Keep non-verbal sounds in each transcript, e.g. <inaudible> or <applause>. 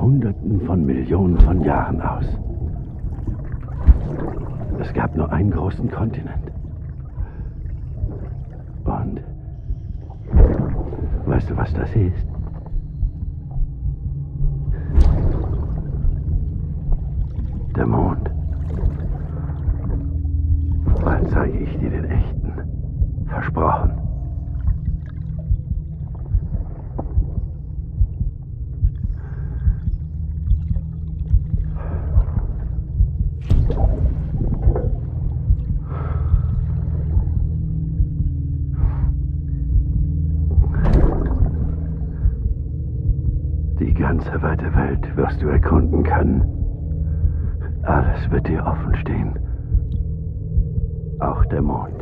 Hunderten von Millionen von Jahren aus. Es gab nur einen großen Kontinent. Und weißt du, was das ist? Der Mond. Bald zeige ich dir den echten. Versprochen. Die ganze weite Welt wirst du erkunden können. Alles wird dir offen stehen. Auch der Mond.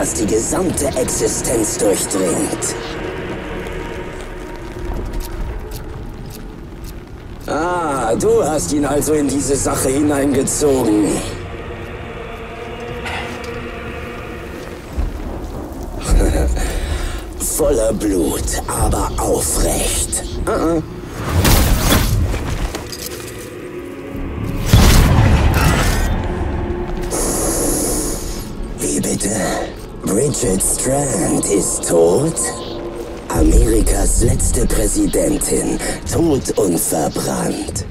Das die gesamte Existenz durchdringt. Ah, du hast ihn also in diese Sache hineingezogen. <laughs> Voller Blut, aber aufrecht. Ah, ah. Bridget Strand ist tot? Amerikas letzte Präsidentin, tot und verbrannt.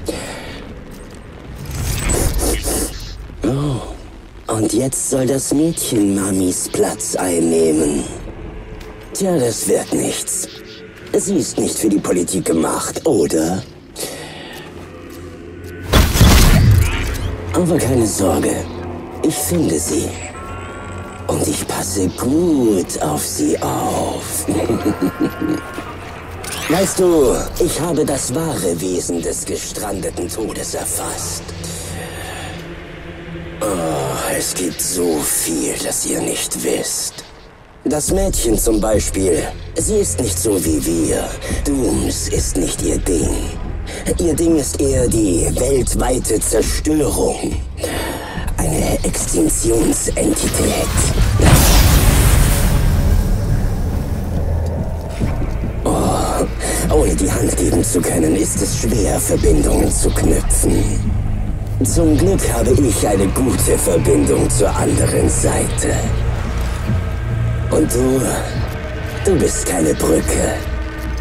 Oh, und jetzt soll das Mädchen Mamis Platz einnehmen. Tja, das wird nichts. Sie ist nicht für die Politik gemacht, oder? Aber keine Sorge, ich finde sie. Und ich passe gut auf sie auf. <laughs> weißt du, ich habe das wahre Wesen des gestrandeten Todes erfasst. Oh, es gibt so viel, das ihr nicht wisst. Das Mädchen zum Beispiel, sie ist nicht so wie wir. Dooms ist nicht ihr Ding. Ihr Ding ist eher die weltweite Zerstörung. Eine Extinktionsentität. Oh, ohne die Hand geben zu können, ist es schwer, Verbindungen zu knüpfen. Zum Glück habe ich eine gute Verbindung zur anderen Seite. Und du, du bist keine Brücke.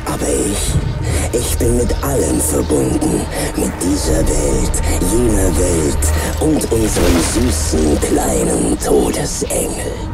Aber ich, ich bin mit allem verbunden. Mit dieser Welt, jener Welt und unserem süßen kleinen Todesengel.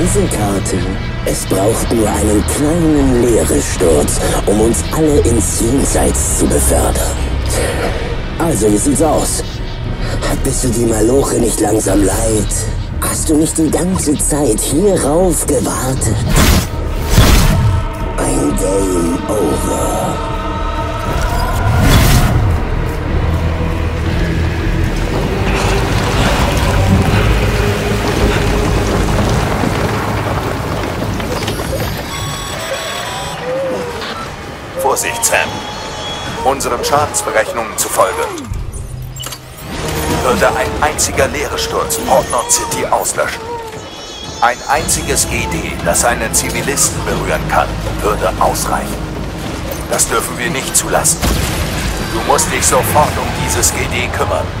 Speisekarte. Es braucht nur einen kleinen Leeresturz, um uns alle ins Jenseits zu befördern. Also, wie sieht's aus? Bist du die Maloche nicht langsam leid? Hast du nicht die ganze Zeit hierauf gewartet? Ein Game Over. Vorsicht, Sam. Unseren Schadensberechnungen zufolge würde ein einziger Leeresturz Port Nord City auslöschen. Ein einziges GD, das einen Zivilisten berühren kann, würde ausreichen. Das dürfen wir nicht zulassen. Du musst dich sofort um dieses GD kümmern.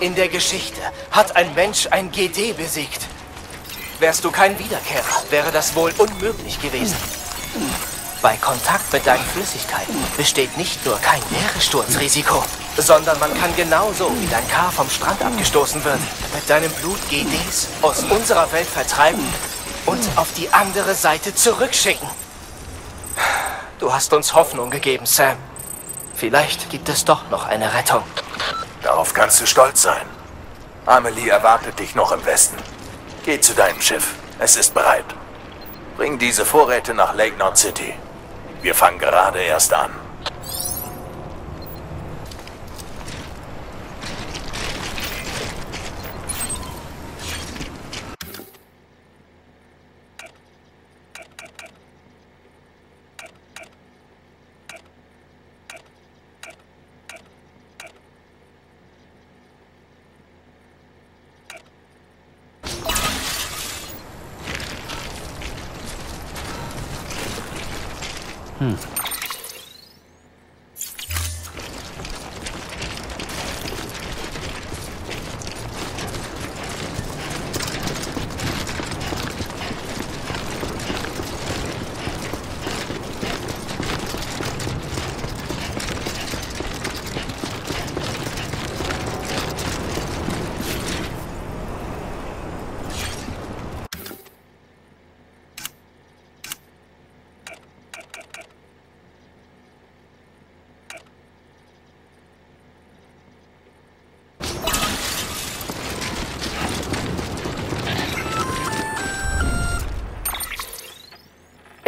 In der Geschichte hat ein Mensch ein GD besiegt. Wärst du kein Wiederkehrer, wäre das wohl unmöglich gewesen. Bei Kontakt mit deinen Flüssigkeiten besteht nicht nur kein Meeressturzrisiko, sondern man kann genauso wie dein K vom Strand abgestoßen wird, mit deinem Blut GDs aus unserer Welt vertreiben und auf die andere Seite zurückschicken. Du hast uns Hoffnung gegeben, Sam. Vielleicht gibt es doch noch eine Rettung. Darauf kannst du stolz sein. Amelie erwartet dich noch im Westen. Geh zu deinem Schiff. Es ist bereit. Bring diese Vorräte nach Lake Nord City. Wir fangen gerade erst an.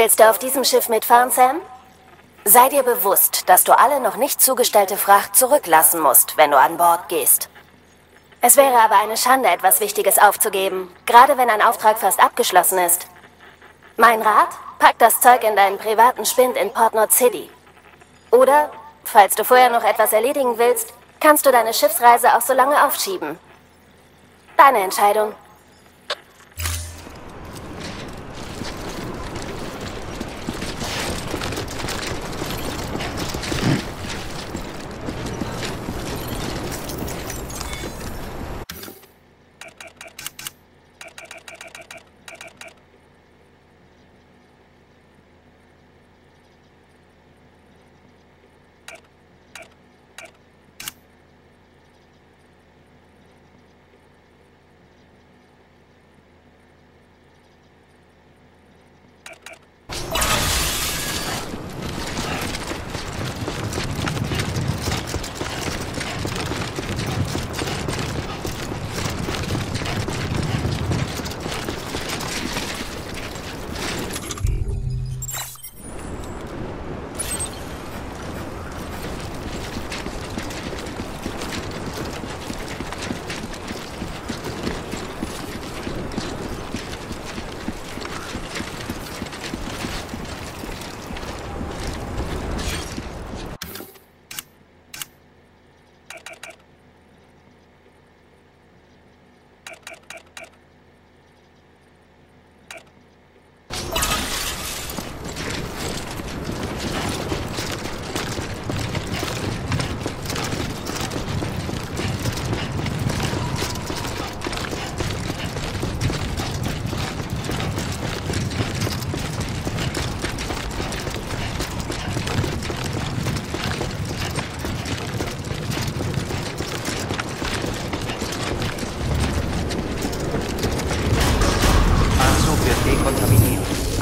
Willst du auf diesem Schiff mitfahren, Sam? Sei dir bewusst, dass du alle noch nicht zugestellte Fracht zurücklassen musst, wenn du an Bord gehst. Es wäre aber eine Schande, etwas Wichtiges aufzugeben, gerade wenn ein Auftrag fast abgeschlossen ist. Mein Rat? Pack das Zeug in deinen privaten Spind in Port Nord City. Oder, falls du vorher noch etwas erledigen willst, kannst du deine Schiffsreise auch so lange aufschieben. Deine Entscheidung.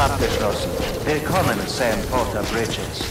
Abgeschlossen. Willkommen, Sam Porter Bridges.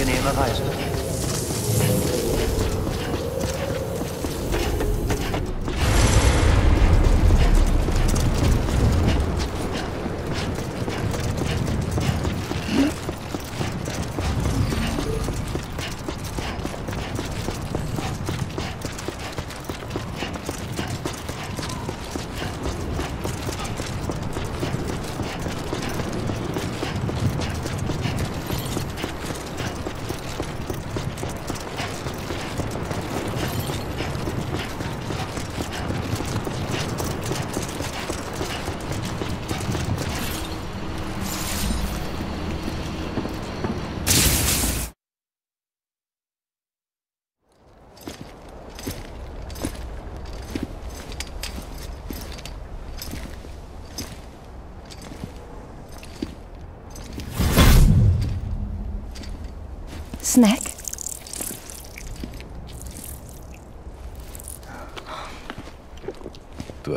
Eine angenehme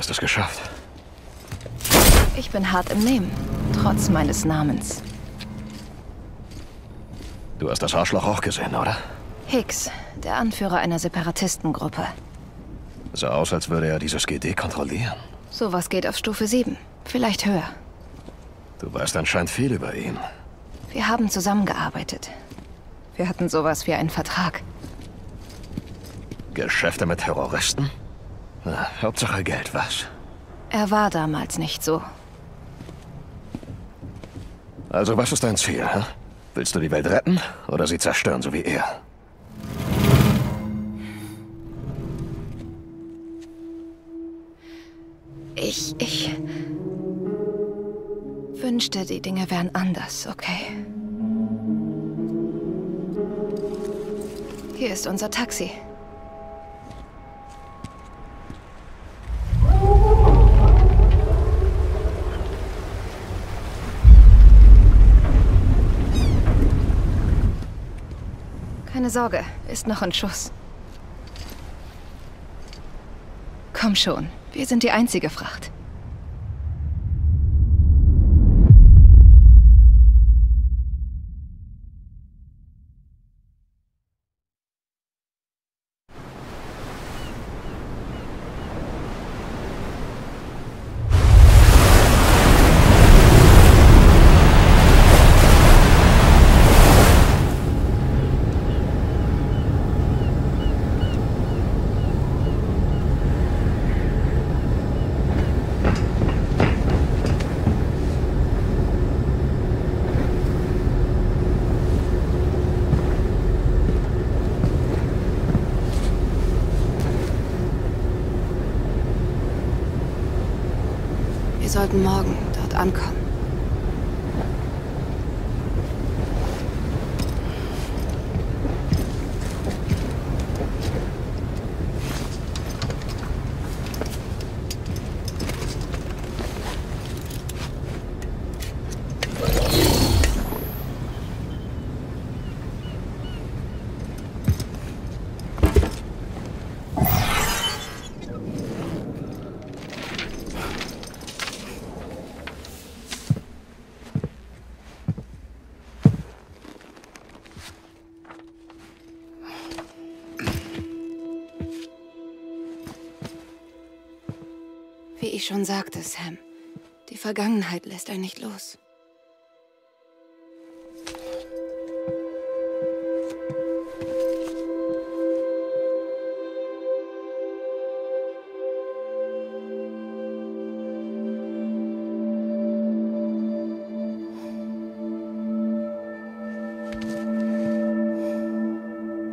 hast es geschafft. Ich bin hart im Nehmen, trotz meines Namens. Du hast das Arschloch auch gesehen, oder? Hicks, der Anführer einer Separatistengruppe. Sah aus, als würde er dieses GD kontrollieren. Sowas geht auf Stufe 7, vielleicht höher. Du weißt anscheinend viel über ihn. Wir haben zusammengearbeitet. Wir hatten sowas wie einen Vertrag. Geschäfte mit Terroristen? Na, Hauptsache Geld, was? Er war damals nicht so. Also was ist dein Ziel, hä? Willst du die Welt retten oder sie zerstören, so wie er? Ich, ich wünschte, die Dinge wären anders, okay? Hier ist unser Taxi. Keine Sorge, ist noch ein Schuss. Komm schon, wir sind die einzige Fracht. Sollten morgen ich schon sagte, Sam, die Vergangenheit lässt einen nicht los.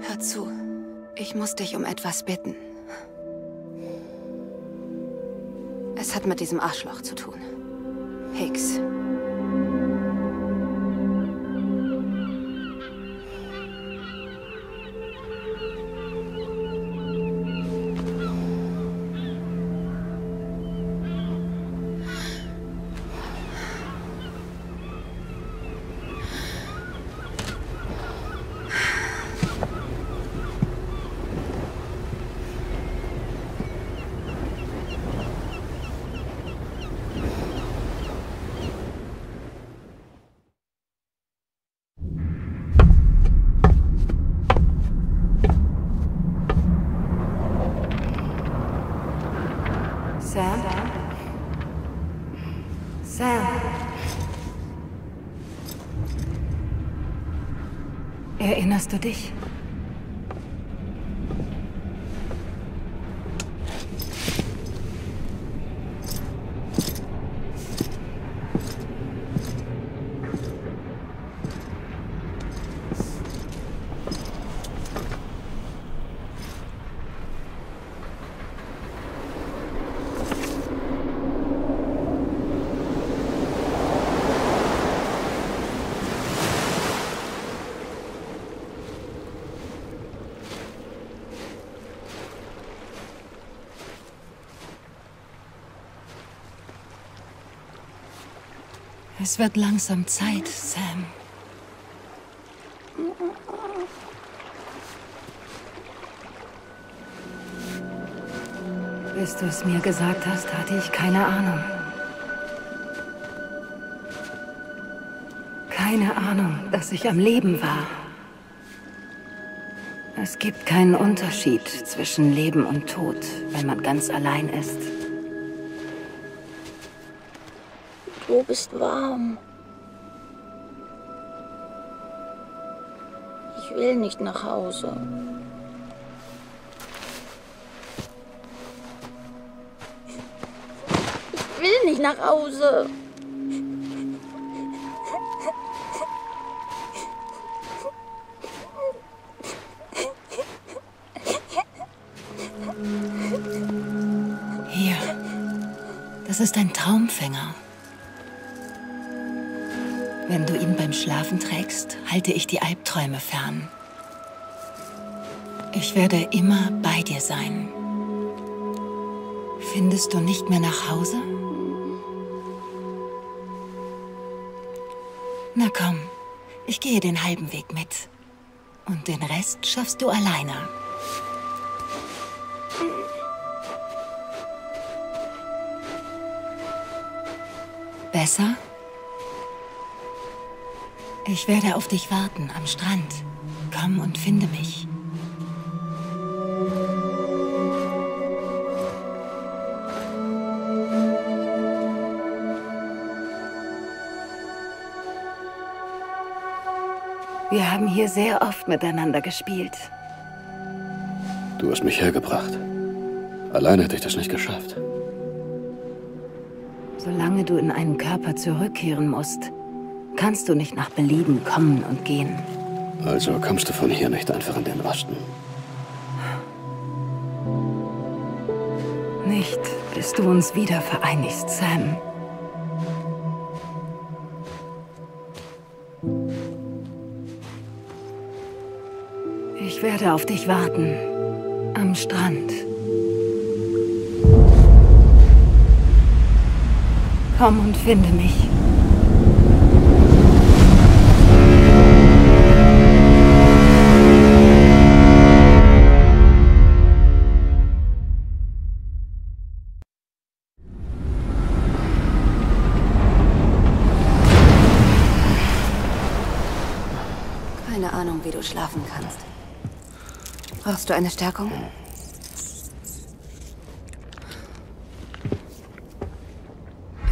Hör zu. Ich muss dich um etwas bitten. Es hat mit diesem Arschloch zu tun. Hicks. Erinnerst du dich? Es wird langsam Zeit, Sam. Bis du es mir gesagt hast, hatte ich keine Ahnung. Keine Ahnung, dass ich am Leben war. Es gibt keinen Unterschied zwischen Leben und Tod, wenn man ganz allein ist. Du bist warm. Ich will nicht nach Hause. Ich will nicht nach Hause. Hier. Das ist ein Traumfänger. Beim Schlafen trägst, halte ich die Albträume fern. Ich werde immer bei dir sein. Findest du nicht mehr nach Hause? Na komm, ich gehe den halben Weg mit. Und den Rest schaffst du alleine. Besser? Ich werde auf dich warten am Strand. Komm und finde mich. Wir haben hier sehr oft miteinander gespielt. Du hast mich hergebracht. Allein hätte ich das nicht geschafft. Solange du in einen Körper zurückkehren musst, kannst du nicht nach Belieben kommen und gehen. Also kommst du von hier nicht einfach in den Osten. Nicht, bis du uns wieder vereinigst, Sam. Ich werde auf dich warten. Am Strand. Komm und finde mich. Du eine Stärkung?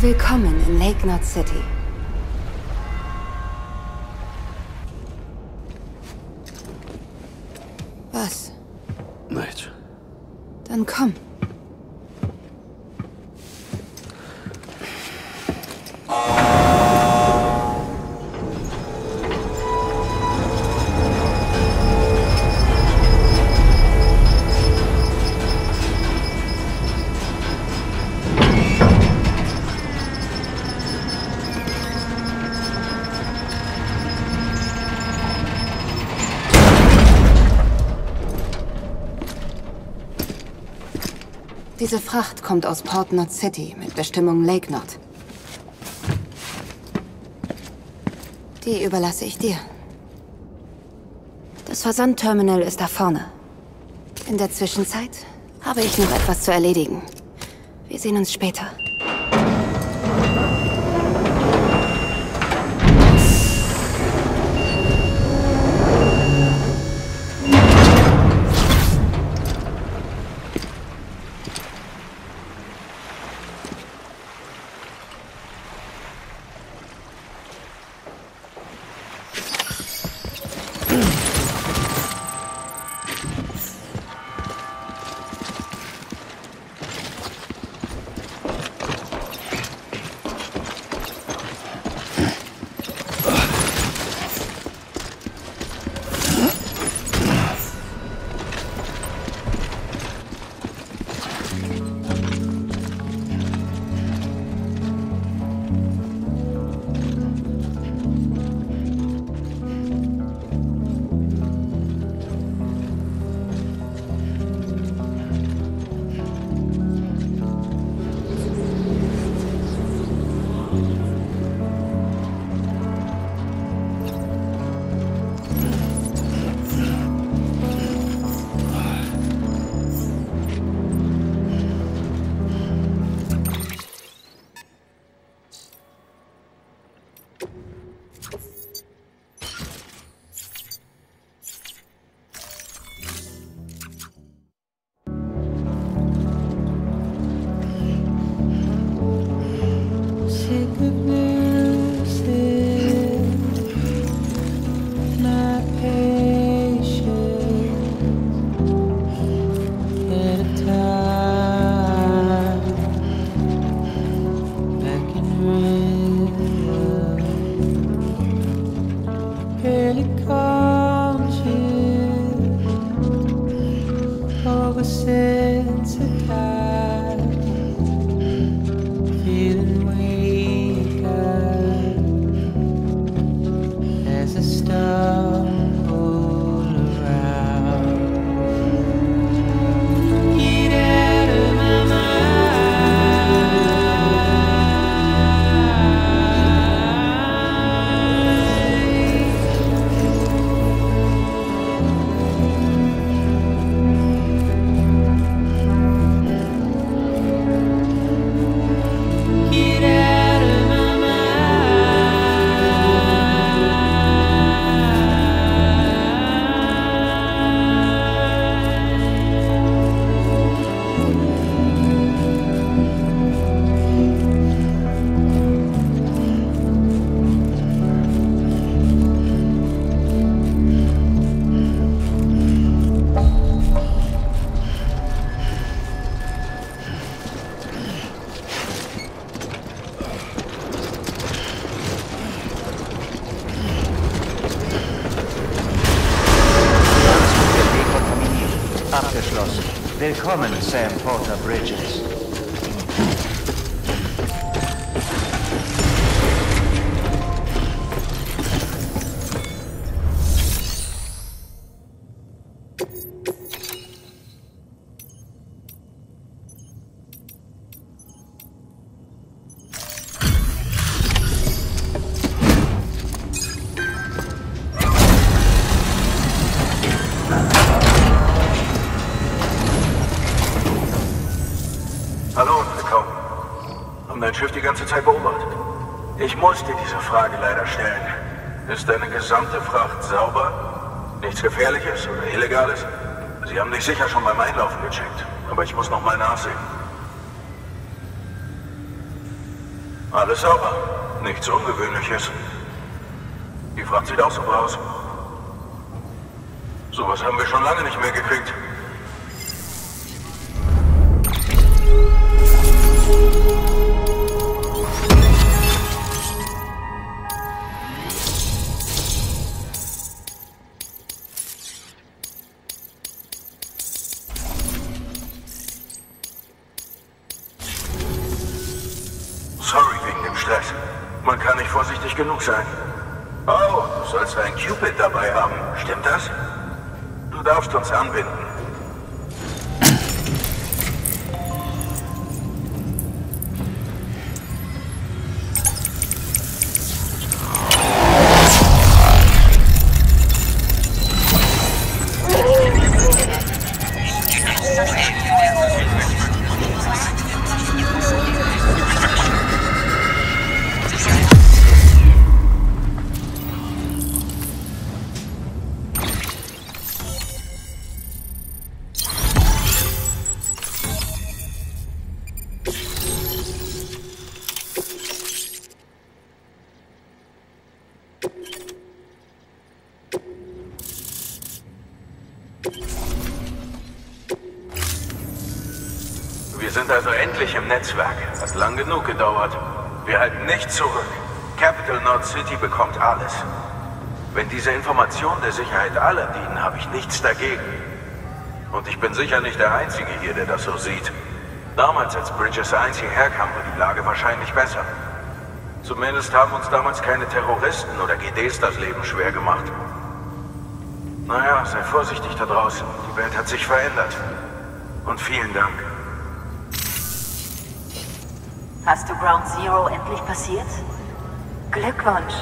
Willkommen in Lake Knot City. Diese Fracht kommt aus Port Knot City mit Bestimmung Lake Knot. Die überlasse ich dir. Das Versandterminal ist da vorne. In der Zwischenzeit habe ich noch etwas zu erledigen. Wir sehen uns später. Gesamte Fracht sauber? Nichts Gefährliches oder Illegales? Sie haben dich sicher schon beim Einlaufen gecheckt, aber ich muss noch mal nachsehen. Alles sauber. Nichts Ungewöhnliches. Die Fracht sieht auch so aus. Sowas haben wir schon lange nicht mehr gekriegt. Stimmt das? Du darfst uns anbinden. Endlich im Netzwerk. Hat lang genug gedauert. Wir halten nicht zurück. Capital Nord City bekommt alles. Wenn diese Informationen der Sicherheit aller dienen, habe ich nichts dagegen. Und ich bin sicher nicht der Einzige hier, der das so sieht. Damals, als Bridges 1 hierher kam, war die Lage wahrscheinlich besser. Zumindest haben uns damals keine Terroristen oder GDs das Leben schwer gemacht. Naja, sei vorsichtig da draußen. Die Welt hat sich verändert. Und vielen Dank. Hast du Ground Zero endlich passiert? Glückwunsch.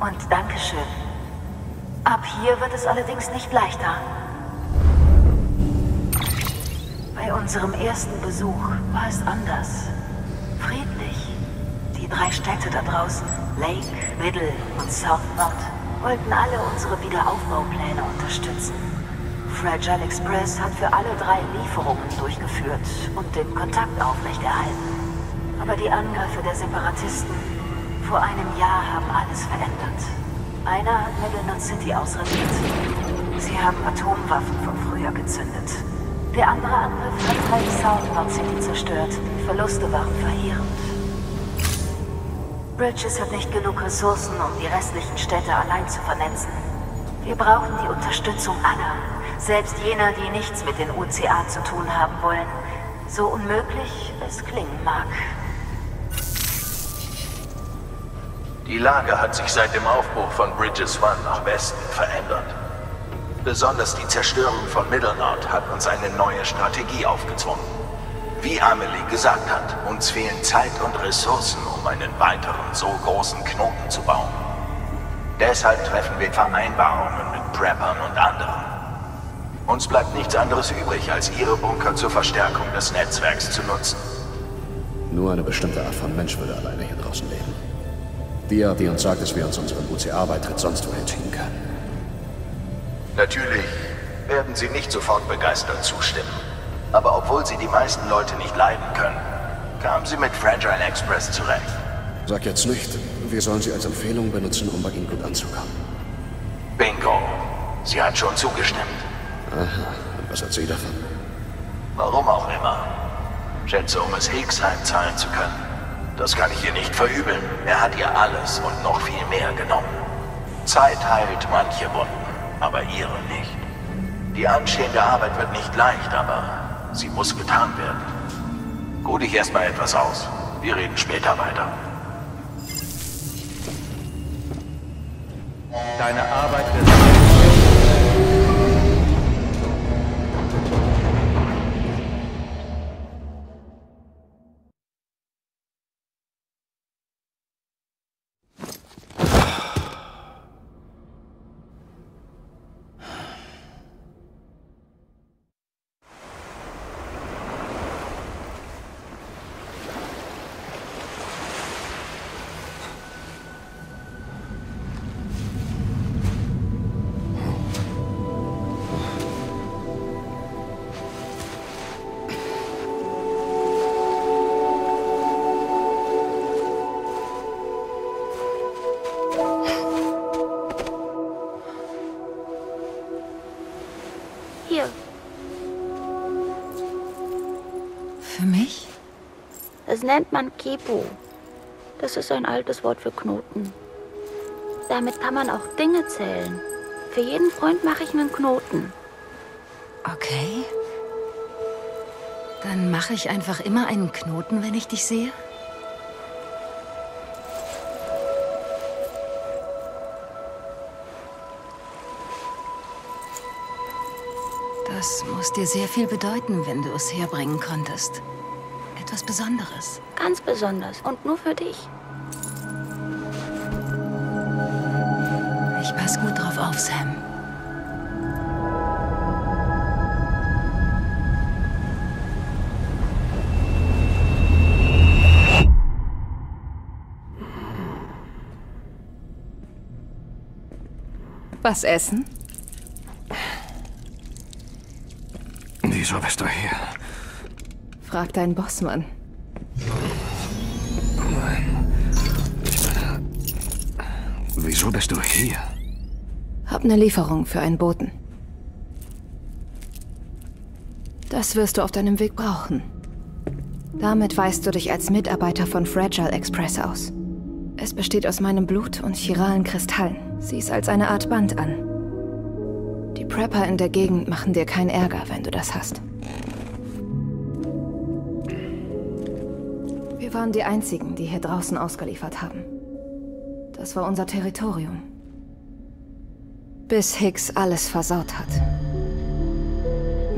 Und Dankeschön. Ab hier wird es allerdings nicht leichter. Bei unserem ersten Besuch war es anders. Friedlich. Die drei Städte da draußen, Lake, Middle und South Nord, wollten alle unsere Wiederaufbaupläne unterstützen. Fragile Express hat für alle drei Lieferungen durchgeführt und den Kontakt aufrechterhalten. Aber die Angriffe der Separatisten vor einem Jahr haben alles verändert. Einer hat Middleton City ausradiert. Sie haben Atomwaffen von früher gezündet. Der andere Angriff hat halb South City zerstört. Die Verluste waren verheerend. Bridges hat nicht genug Ressourcen, um die restlichen Städte allein zu vernetzen. Wir brauchen die Unterstützung aller, selbst jener, die nichts mit den UCA zu tun haben wollen. So unmöglich es klingen mag. Die Lage hat sich seit dem Aufbruch von Bridges One nach Westen verändert. Besonders die Zerstörung von Mittelnord hat uns eine neue Strategie aufgezwungen. Wie Amelie gesagt hat, uns fehlen Zeit und Ressourcen, um einen weiteren so großen Knoten zu bauen. Deshalb treffen wir Vereinbarungen mit Preppern und anderen. Uns bleibt nichts anderes übrig, als ihre Bunker zur Verstärkung des Netzwerks zu nutzen. Nur eine bestimmte Art von Mensch würde alleine hier draußen leben. Die Art, die uns sagt, dass wir uns unseren UCA-Beitritt sonst wohin ziehen können. Natürlich werden sie nicht sofort begeistert zustimmen. Aber obwohl sie die meisten Leute nicht leiden können, kamen sie mit Fragile Express zurecht. Sag jetzt nicht, wir sollen sie als Empfehlung benutzen, um bei ihnen gut anzukommen. Bingo. Sie hat schon zugestimmt. Aha, und was hat sie davon? Warum auch immer. Schätze, um es Higgs heimzahlen zu können. Das kann ich ihr nicht verübeln. Er hat ihr alles und noch viel mehr genommen. Zeit heilt manche Wunden, aber ihre nicht. Die anstehende Arbeit wird nicht leicht, aber sie muss getan werden. Ruh dich erstmal etwas aus. Wir reden später weiter. Deine Arbeit wird... Das nennt man Kepo. Das ist ein altes Wort für Knoten. Damit kann man auch Dinge zählen. Für jeden Freund mache ich einen Knoten. Okay. Dann mache ich einfach immer einen Knoten, wenn ich dich sehe? Das muss dir sehr viel bedeuten, wenn du es herbringen konntest. Etwas Besonderes. Ganz besonders. Und nur für dich. Ich pass gut drauf auf, Sam. Was essen? Wieso bist du hier? Frag deinen Bossmann. Meine. Wieso bist du hier? Hab eine Lieferung für einen Boten. Das wirst du auf deinem Weg brauchen. Damit weist du dich als Mitarbeiter von Fragile Express aus. Es besteht aus meinem Blut und chiralen Kristallen. Sieh's als eine Art Band an. Die Prepper in der Gegend machen dir keinen Ärger, wenn du das hast. Waren die Einzigen, die hier draußen ausgeliefert haben. Das war unser Territorium. Bis Hicks alles versaut hat.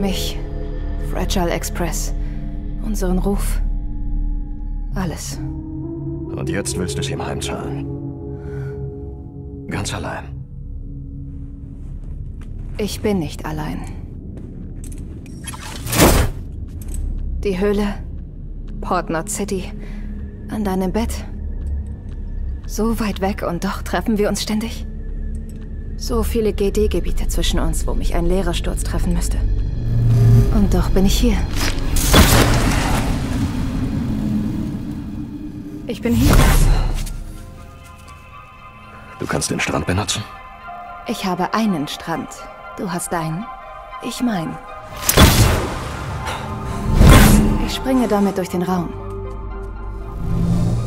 Mich, Fragile Express, unseren Ruf. Alles. Und jetzt willst du es ihm heimzahlen. Ganz allein. Ich bin nicht allein. Die Höhle, Port City, an deinem Bett. So weit weg und doch treffen wir uns ständig. So viele GD-Gebiete zwischen uns, wo mich ein leerer Sturz treffen müsste. Und doch bin ich hier. Ich bin hier. Du kannst den Strand benutzen? Ich habe einen Strand. Du hast deinen. Ich meinen. Ich springe damit durch den Raum.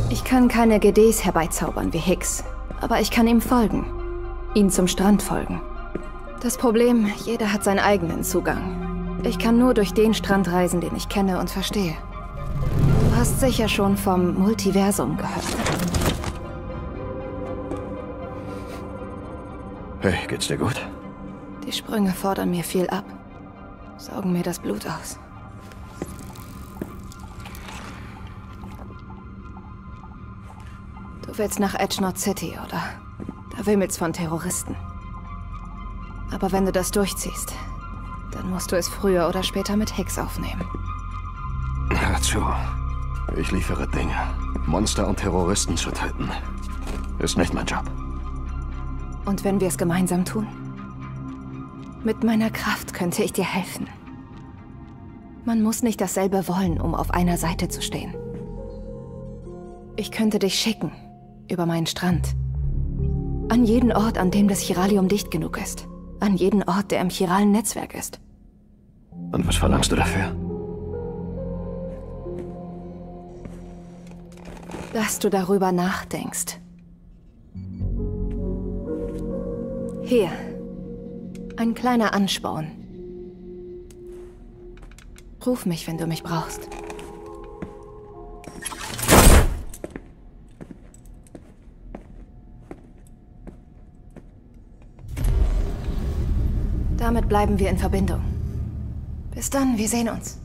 Ich kann keine GDs herbeizaubern wie Hicks, aber ich kann ihm folgen. Ihn zum Strand folgen. Das Problem, jeder hat seinen eigenen Zugang. Ich kann nur durch den Strand reisen, den ich kenne und verstehe. Du hast sicher schon vom Multiversum gehört. Hey, geht's dir gut? Die Sprünge fordern mir viel ab. Saugen mir das Blut aus. Du willst nach Edge City, oder? Da wimmelt's von Terroristen. Aber wenn du das durchziehst, dann musst du es früher oder später mit Hicks aufnehmen. Hör zu. Ich liefere Dinge. Monster und Terroristen zu töten. Ist nicht mein Job. Und wenn wir es gemeinsam tun? Mit meiner Kraft könnte ich dir helfen. Man muss nicht dasselbe wollen, um auf einer Seite zu stehen. Ich könnte dich schicken, über meinen Strand. An jeden Ort, an dem das Chiralium dicht genug ist. An jeden Ort, der im chiralen Netzwerk ist. Und was verlangst du dafür? Dass du darüber nachdenkst. Hier. Ein kleiner Ansporn. Ruf mich, wenn du mich brauchst. Damit bleiben wir in Verbindung. Bis dann, wir sehen uns.